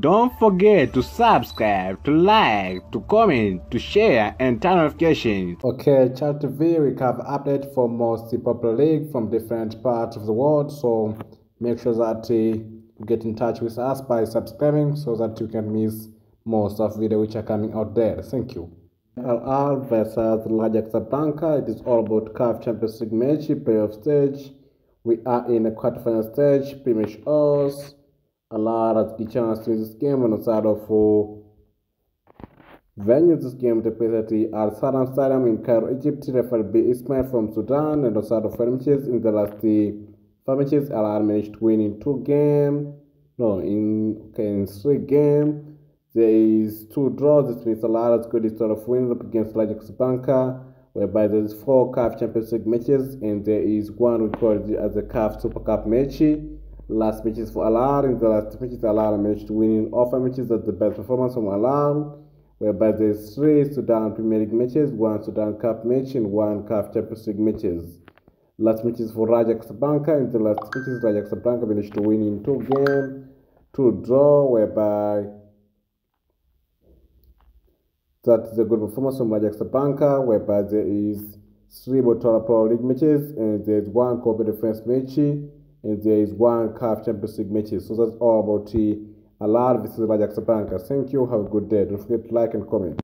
Don't forget to subscribe, to like, to comment, to share, and turn notifications. Okay, Chal TV, we have update for most popular league from different parts of the world. So make sure that uh, you get in touch with us by subscribing so that you can miss most of video which are coming out there. Thank you. Al versus Raja Casablanca. It is all about CAF Champions League match, playoff stage. We are in a quarterfinal stage, pretty much the chance to this game on the side of uh, venue this game to play at Al Salam Stadium in Cairo, Egypt. Referee B Ismail from Sudan and of matches in the last five matches. Al managed to win in two games. No, in okay, in three games. There is two draws. This means got the sort of win up against Raja Casablanca, whereby there is four CAF Champions League matches and there is one it as a CAF Super Cup match. Last matches for Al in the last matches Al managed to win in all matches. That's the best performance from Al whereby there's three Sudan Premier League matches, one Sudan Cup match, and one CAF Champions League matches. Last matches for Raja Casablanca. In the last matches, Raja Casablanca managed to win in two games, two draw, whereby that is a good performance from Raja Casablanca, whereby there is three Botola Pro League matches, and there's one Copa Defense match, there is one CAF Champions League matches. So that's all about the Al versus Raja Casablanca. Thank you. Have a good day. Don't forget to like and comment.